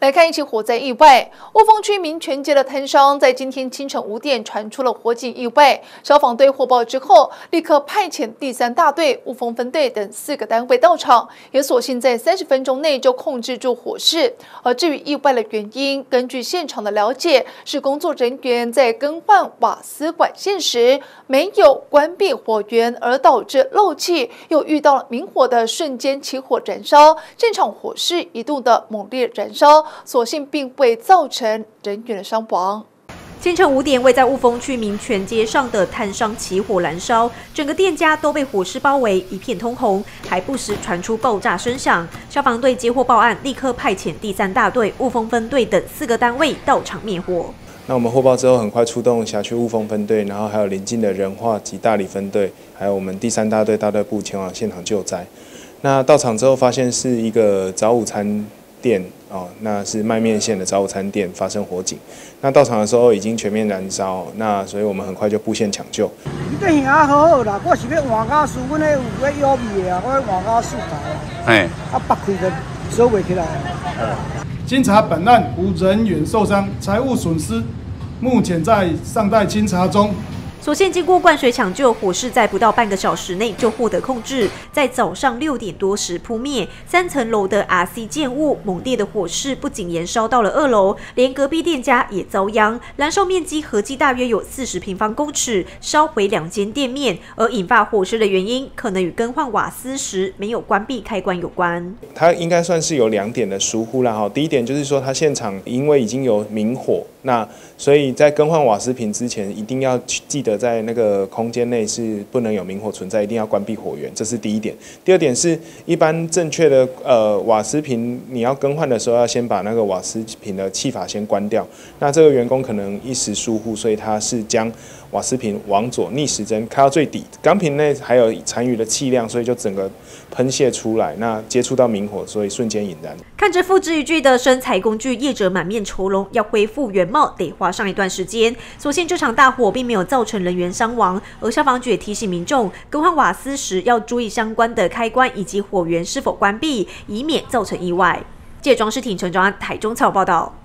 来看一起火灾意外，雾峰区民权街的摊商在今天清晨五点传出了火警意外，消防队获报之后，立刻派遣第三大队、雾峰分队等四个单位到场，也所幸在三十分钟内就控制住火势。而至于意外的原因，根据现场的了解，是工作人员在更换瓦斯管线时没有关闭火源，而导致漏气，又遇到了明火的瞬间起火燃烧，现场火势一度的猛烈燃烧。所幸并未造成人员的伤亡。清晨五点，位在雾峰区民权街上的炭商起火燃烧，整个店家都被火势包围，一片通红，还不时传出爆炸声响。消防队接获报案，立刻派遣第三大队、雾峰分队等四个单位到场灭火。那我们获报之后，很快出动辖区雾峰分队，然后还有邻近的仁化及大理分队，还有我们第三大队大队部前往现场救灾。那到场之后，发现是一个早午餐。店哦，那是卖面线的早午餐店发生火警，那到场的时候已经全面燃烧，那所以我们很快就布线抢救。好好啦，我是要换家私，阮咧有咧药味的啊，我换家私台啊，哎，啊拔开就收袂起来。经查本案无人员受伤，财物损失目前在尚待清查中。所幸经过灌水抢救，火势在不到半个小时内就获得控制，在早上六点多时扑灭。三层楼的 RC 建物猛烈的火势不仅延烧到了二楼，连隔壁店家也遭殃，燃烧面积合计大约有四十平方公尺，烧毁两间店面。而引发火势的原因，可能与更换瓦斯时没有关闭开关有关。它应该算是有两点的疏忽了哈。第一点就是说，它现场因为已经有明火，那所以在更换瓦斯瓶之前，一定要记得。在那个空间内是不能有明火存在，一定要关闭火源，这是第一点。第二点是一般正确的呃瓦斯瓶，你要更换的时候要先把那个瓦斯瓶的气阀先关掉。那这个员工可能一时疏忽，所以他是将瓦斯瓶往左逆时针开到最底，钢瓶内还有残余的气量，所以就整个喷泄出来，那接触到明火，所以瞬间引燃。看着付之一炬的生财工具业者满面愁容，要恢复原貌得花上一段时间。所幸这场大火并没有造成人员伤亡，而消防局也提醒民众更换瓦斯时要注意相关的开关以及火源是否关闭，以免造成意外。借装饰艇陈庄台中采报道。